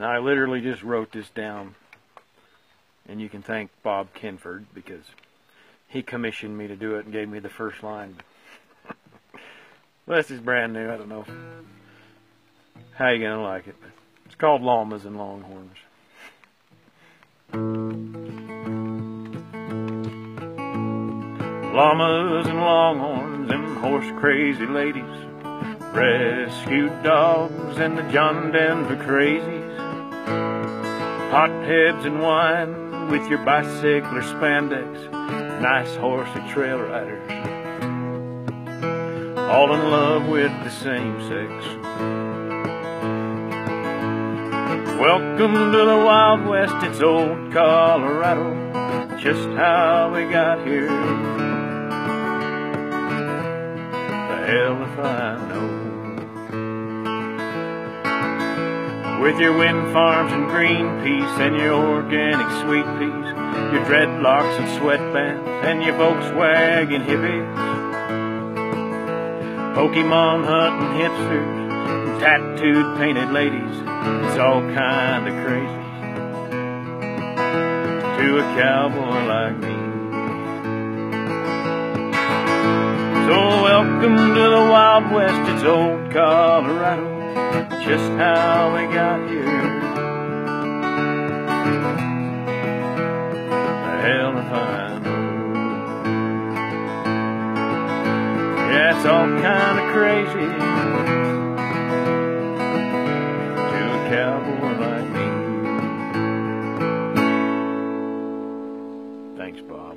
And I literally just wrote this down. And you can thank Bob Kinford because he commissioned me to do it and gave me the first line. well, this is brand new. I don't know how you're gonna like it. It's called Llamas and Longhorns. Llamas and longhorns and horse crazy ladies, rescued dogs and the John Denver crazies, hotheads and wine with your bicycler spandex, nice horsey trail riders, all in love with the same sex. Welcome to the Wild West, it's old Colorado, just how we got here. Hell if I know. With your wind farms and green peas and your organic sweet peas, your dreadlocks and sweatbands and your Volkswagen hippies, Pokemon hunting hipsters and tattooed painted ladies, it's all kind of crazy. To a cowboy like me. So welcome to the Wild West, it's old Colorado, just how we got here. Hell if I know. Yeah, it's all kind of crazy to a cowboy like me. Thanks, Bob.